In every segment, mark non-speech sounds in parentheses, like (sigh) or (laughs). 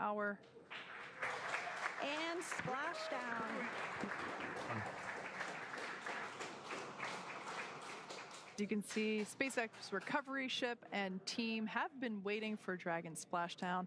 hour. And splashdown. As you can see SpaceX recovery ship and team have been waiting for Dragon splashdown.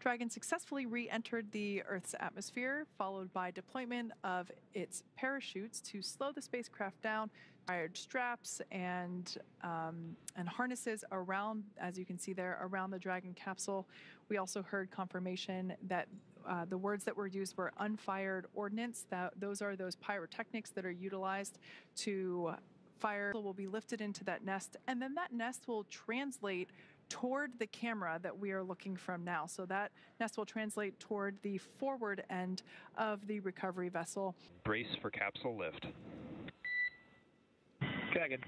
Dragon successfully re entered the Earth's atmosphere, followed by deployment of its parachutes to slow the spacecraft down, wired straps and, um, and harnesses around, as you can see there, around the Dragon capsule. We also heard confirmation that uh, the words that were used were unfired ordnance. That those are those pyrotechnics that are utilized to fire will be lifted into that nest, and then that nest will translate toward the camera that we are looking from now. So that nest will translate toward the forward end of the recovery vessel. Brace for capsule lift. Dragon.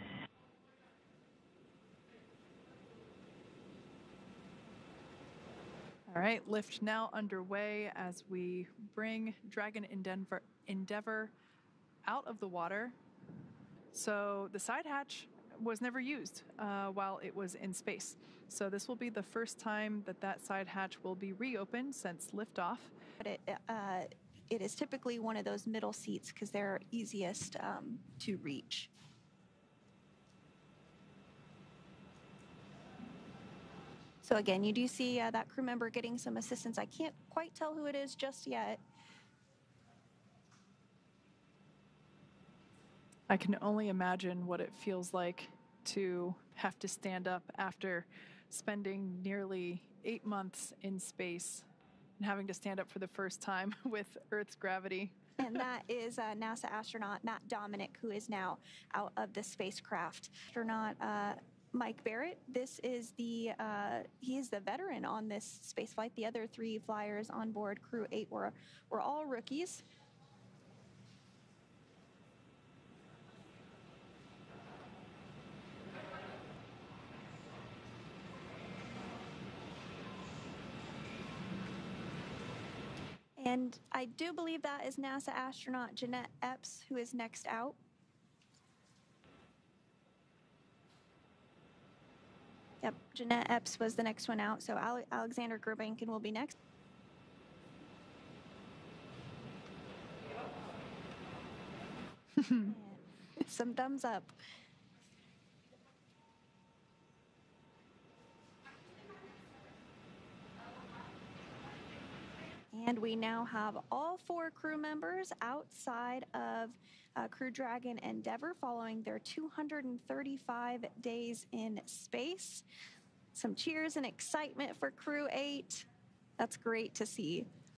All right, lift now underway as we bring Dragon Endeavor, Endeavor out of the water so the side hatch was never used uh, while it was in space. So this will be the first time that that side hatch will be reopened since liftoff. But it, uh, it is typically one of those middle seats because they're easiest um, to reach. So again, you do see uh, that crew member getting some assistance. I can't quite tell who it is just yet. I can only imagine what it feels like to have to stand up after spending nearly eight months in space and having to stand up for the first time (laughs) with Earth's gravity. and that is uh, NASA astronaut Matt Dominick, who is now out of the spacecraft. Astronaut uh, Mike Barratt. This is the uh, he is the veteran on this space flight. The other three flyers on board, Crew Eight, were were all rookies. And I do believe that is NASA astronaut Jeanette Epps who is next out. Yep, Jeanette Epps was the next one out, so Ale- Alexander Grebenkin will be next. (laughs) Some thumbs up. And we now have all four crew members outside of uh, Crew Dragon Endeavor following their 235 days in space. Some cheers and excitement for Crew 8. That's great to see.